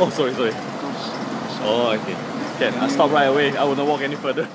Oh, sorry, sorry. Oh, okay. Can I stop right away? I will not walk any further.